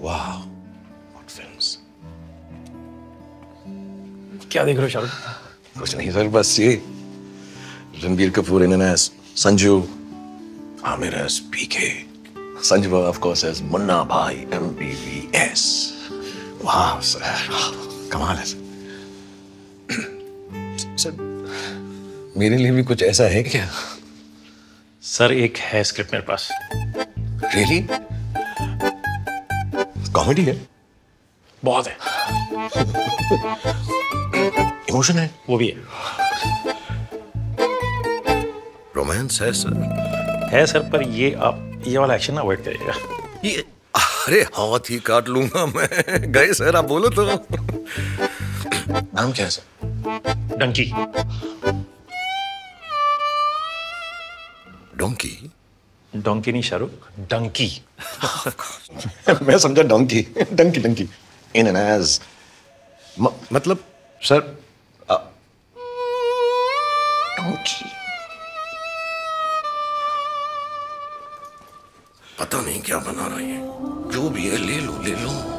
वाह what films क्या देख रहे हो शाहरुख? कुछ नहीं सर बस ये। Ranbir Kapoor in as Sanju. Aamir as PK Sanju of course as Munna Bhai MBBS वाह सर कमाल है सर सर मेरे लिए भी कुछ ऐसा है क्या? सर एक है स्क्रिप्ट मेरे पास। रियली कॉमेडी है। बहुत है। इमोशन है। वो भी है। रोमांस है सर है सर पर ये आप ये वाला एक्शन अवॉइड करिएगा। ये अरे हाथ ही काट लूँगा मैं। गए सर आप बोलो तो। नाम क्या है सर डंकी डोंकी डोंकी नहीं शाहरुख डंकी मैं समझा donkey Dunki Dunki in an age मतलब सर डोंकी पता नहीं क्या बना रही है। जो भी है ले लो ले लो।